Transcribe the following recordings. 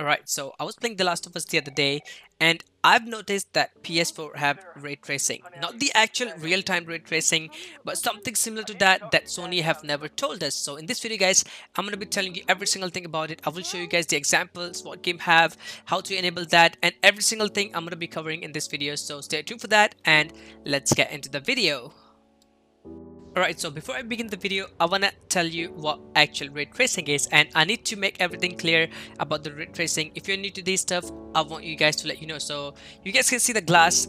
Alright, so I was playing The Last of Us the other day and I've noticed that PS4 have ray tracing. Not the actual real-time ray tracing, but something similar to that that Sony have never told us. So in this video guys, I'm going to be telling you every single thing about it. I will show you guys the examples, what game have, how to enable that, and every single thing I'm going to be covering in this video. So stay tuned for that and let's get into the video. Alright, so before I begin the video, I wanna tell you what actual ray tracing is and I need to make everything clear about the ray tracing. If you're new to this stuff, I want you guys to let you know. So you guys can see the glass.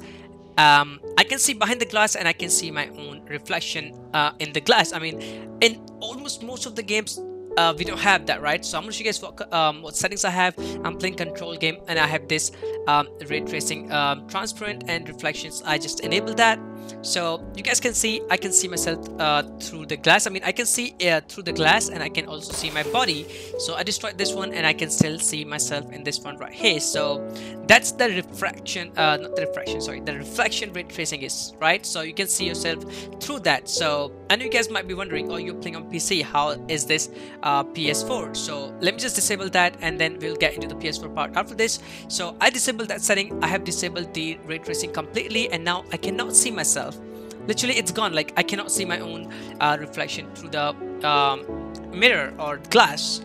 Um, I can see behind the glass and I can see my own reflection uh, in the glass. I mean, in almost most of the games, uh, we don't have that right so i'm gonna show you guys what, um, what settings i have i'm playing control game and i have this um, ray tracing um, transparent and reflections i just enable that so you guys can see I can see myself uh, through the glass. I mean I can see uh, through the glass and I can also see my body. So I destroyed this one and I can still see myself in this one right here. So that's the refraction uh, not the refraction sorry the reflection ray tracing is right? So you can see yourself through that. So I know you guys might be wondering oh you're playing on PC how is this uh, PS4 so let me just disable that and then we'll get into the PS4 part after this. So I disabled that setting. I have disabled the ray tracing completely and now I cannot see myself myself. Literally it's gone. Like I cannot see my own uh, reflection through the um, mirror or glass.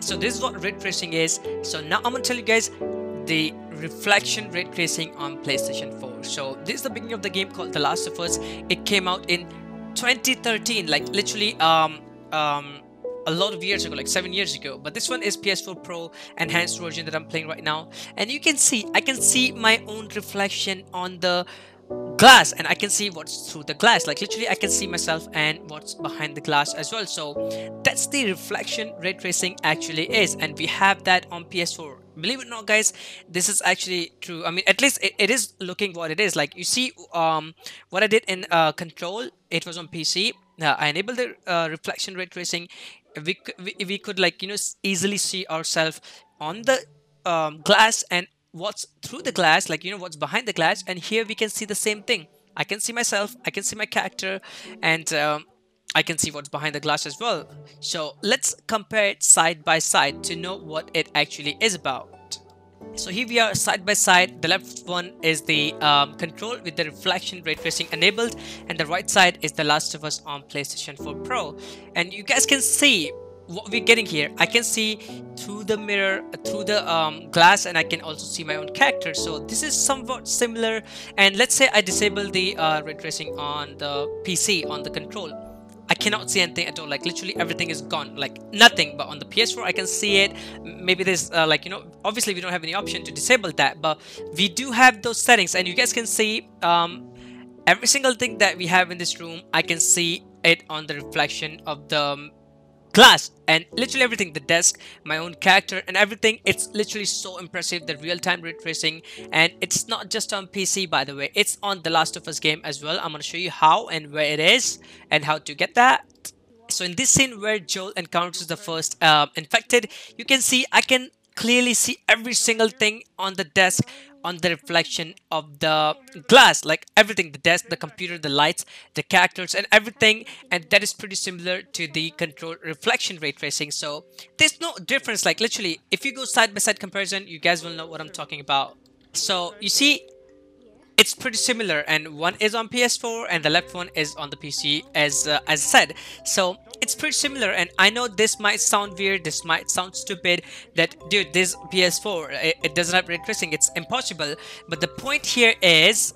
So this is what ray tracing is. So now I'm gonna tell you guys the reflection ray tracing on PlayStation 4 so this is the beginning of the game called The Last of Us. It came out in 2013 like literally um um a lot of years ago like seven years ago. But this one is ps4 pro enhanced version that i'm playing right now. And you can see i can see my own reflection on the glass and I can see what's through the glass. Like literally I can see myself and what's behind the glass as well. So that's the reflection ray tracing actually is and we have that on PS4 believe it or not guys this is actually true. I mean at least it, it is looking what it is. Like you see um what I did in uh, control it was on PC I enabled the uh, reflection ray tracing. We, we, we could like you know easily see ourselves on the um, glass and what's through the glass like you know what's behind the glass and here we can see the same thing. I can see myself I can see my character and um, I can see what's behind the glass as well. So let's compare it side by side to know what it actually is about. So here we are side by side. The left one is the um, control with the reflection ray tracing enabled and the right side is the last of us on PlayStation 4 Pro. And you guys can see what we're getting here i can see through the mirror through the um, glass and i can also see my own character. So this is somewhat similar and let's say i disable the uh, ray tracing on the pc on the control. I cannot see anything at all like literally everything is gone like nothing. But on the PS4 I can see it. Maybe there's uh, like you know obviously we don't have any option to disable that but we do have those settings. And you guys can see um, every single thing that we have in this room I can see it on the reflection of the glass and literally everything the desk my own character and everything. It's literally so impressive the real-time ray tracing. And it's not just on pc by the way. It's on the last of us game as well. I'm to show you how and where it is and how to get that. So in this scene where joel encounters the first uh, infected you can see i can clearly see every single thing on the desk on the reflection of the glass like everything the desk the computer the lights the characters and everything and that is pretty similar to the control reflection ray tracing. So there's no difference like literally if you go side by side comparison you guys will know what i'm talking about. So you see it's pretty similar and one is on ps4 and the left one is on the pc as uh, as said. So it's pretty similar and I know this might sound weird this might sound stupid that dude this PS4 it, it doesn't have ray tracing it's impossible but the point here is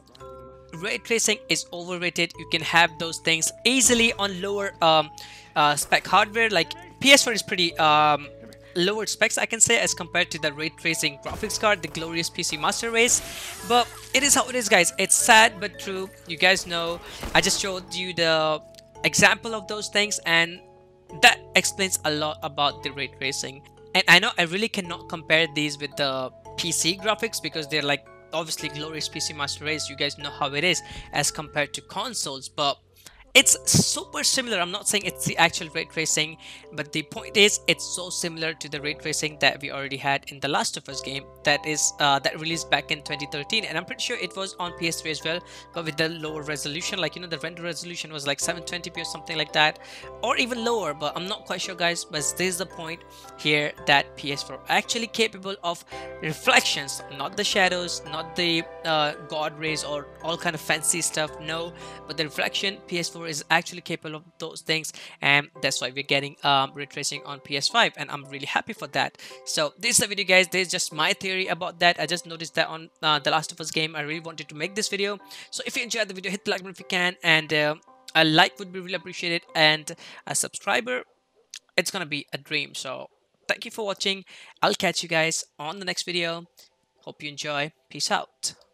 ray tracing is overrated you can have those things easily on lower um, uh, spec hardware like PS4 is pretty um, lower specs I can say as compared to the ray tracing graphics card the glorious PC Master Race but it is how it is guys. It's sad but true. You guys know. I just showed you the example of those things and that explains a lot about the ray tracing. And I know I really cannot compare these with the PC graphics because they're like obviously glorious PC Master Race. You guys know how it is as compared to consoles but it's super similar. I'm not saying it's the actual ray tracing but the point is it's so similar to the ray tracing that we already had in the last of us game that is uh, that released back in 2013 and i'm pretty sure it was on ps3 as well but with the lower resolution. Like you know the render resolution was like 720p or something like that or even lower but i'm not quite sure guys. But this is the point here that ps4 actually capable of reflections not the shadows not the uh, god rays or all kind of fancy stuff no. But the reflection ps4 is actually capable of those things and that's why we're getting um, ray tracing on PS5 and I'm really happy for that. So this is the video guys, this is just my theory about that. I just noticed that on uh, The Last of Us game, I really wanted to make this video. So if you enjoyed the video, hit the like button if you can and uh, a like would be really appreciated and a subscriber, it's gonna be a dream. So thank you for watching. I'll catch you guys on the next video. Hope you enjoy. Peace out.